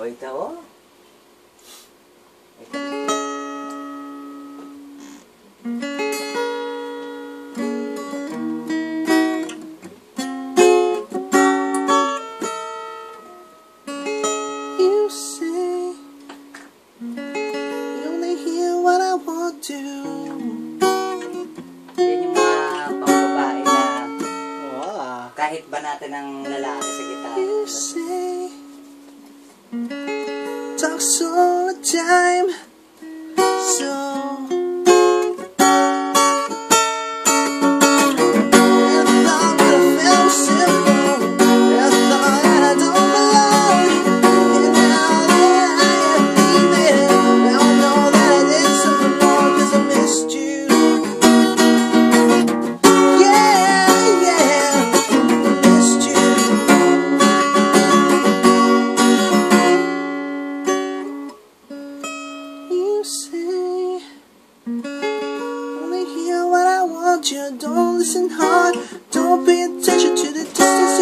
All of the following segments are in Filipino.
O, oh. Ito. You say you only hear what I want to. Kahit ba natin ang lalaki sa gitara. You say talks all the time. hear what I want you. Don't listen hard. Don't pay attention to the distance.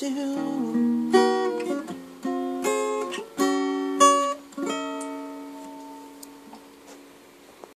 to